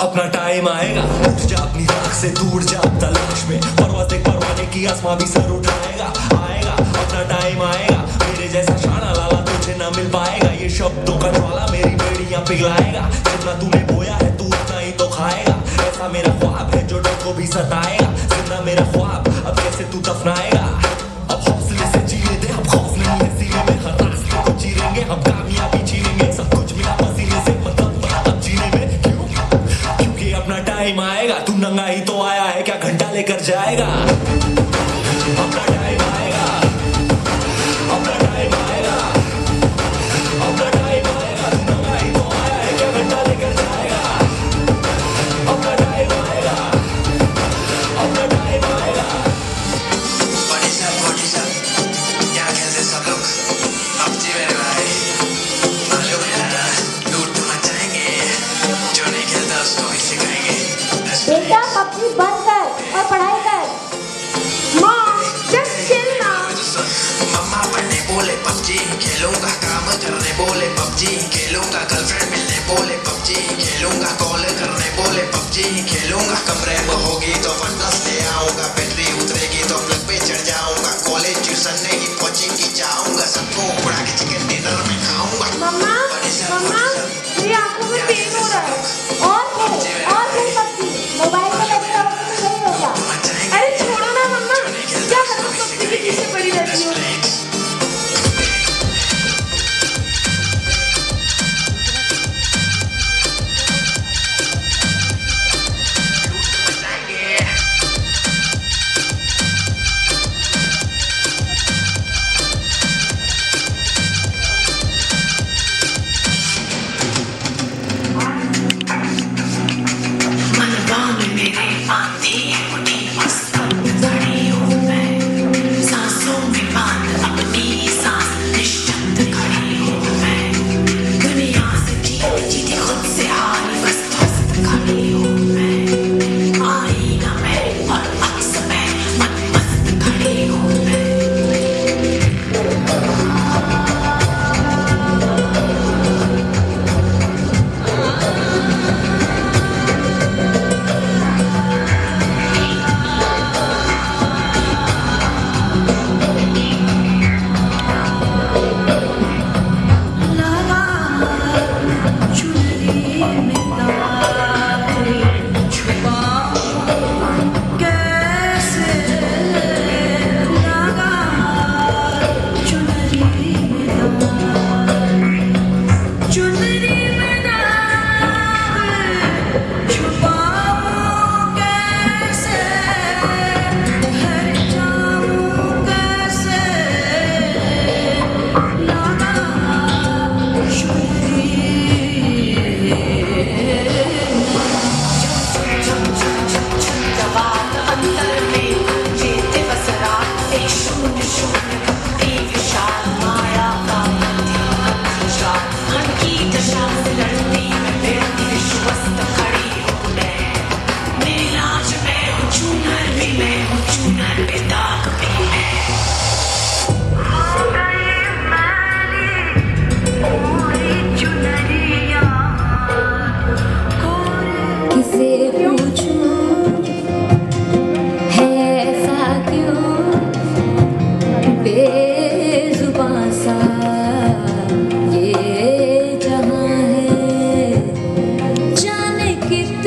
अपना टाइम आएगा। उठ जा अपनी राख से दूर जा तलाश में। पर्वत एक परवाने की आसमां भी सर उठाएगा। आएगा, अपना टाइम आएगा। मेरे जैसा शाना लाला तुझे ना मिल पाएगा। ये शब्दों का ज्वाला मेरी बेड़ियाँ पिघलाएगा। जितना तूने बोया है, तू उतना ही तो खाएगा। ऐसा मेरा ख्वाब है, जो डर को भी सताएगा। जितना मेरा ख्वाब, अब कैसे तू दफनाएगा? तू नंगा ही तो आया है क्या घंटा लेकर जाएगा? पबजी ही खेलूँगा कॉलेज करने बोले पबजी ही खेलूँगा कमरे में होगी तो फटस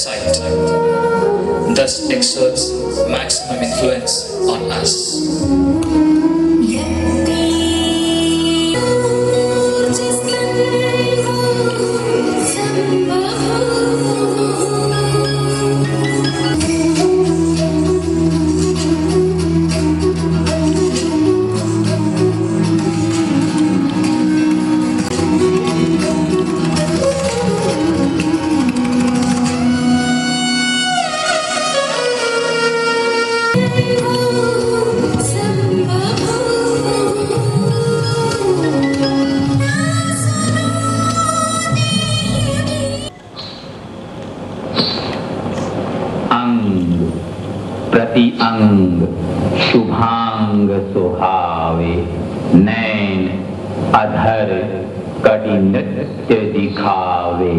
sight, thus exerts maximum influence on us. Shubhang सुहावे नैन अधर कटी दिखावे।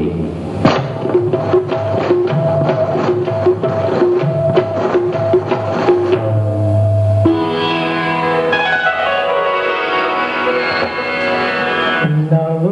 नव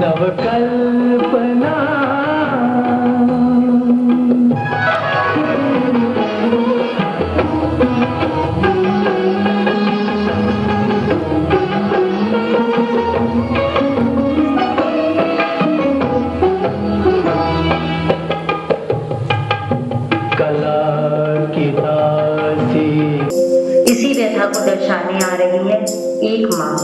नवकल्पना। इसी व्यथा को दर्शाने आ रही है एक माँ।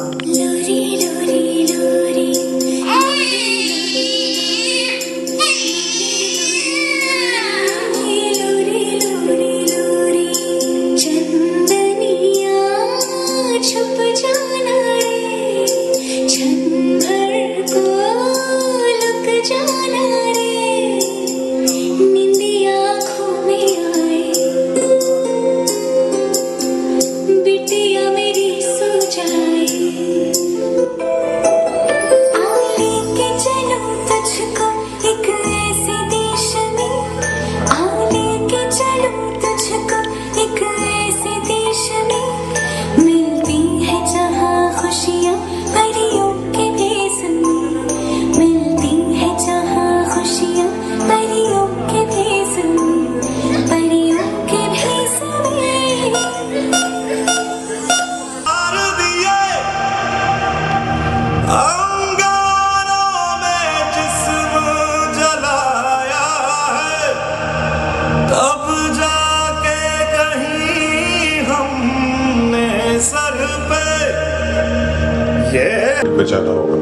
जाना होगा।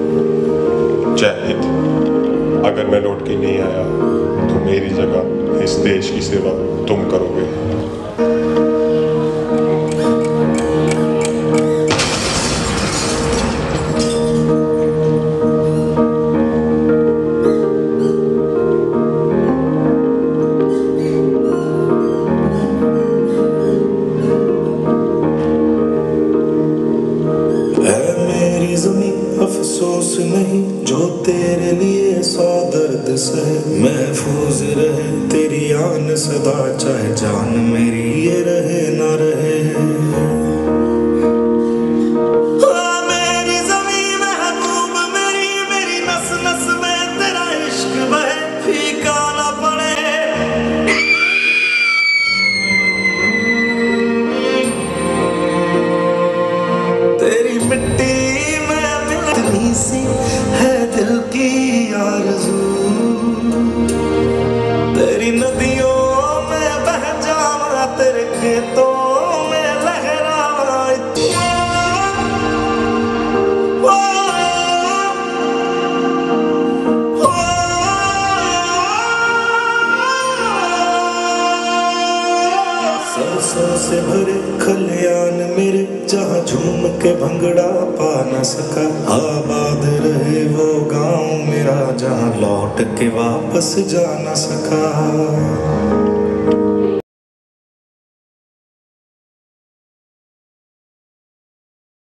जय हिंद। अगर मैं लौट के नहीं आया तो मेरी जगह इस देश की सेवा तुम करोगे। सांसों से भरे खलियान मेरे, जहाँ झूम के भंगड़ा पा न सका। आबाद रहे वो गाँव मेरा, जहाँ लौट के वापस जा न सका।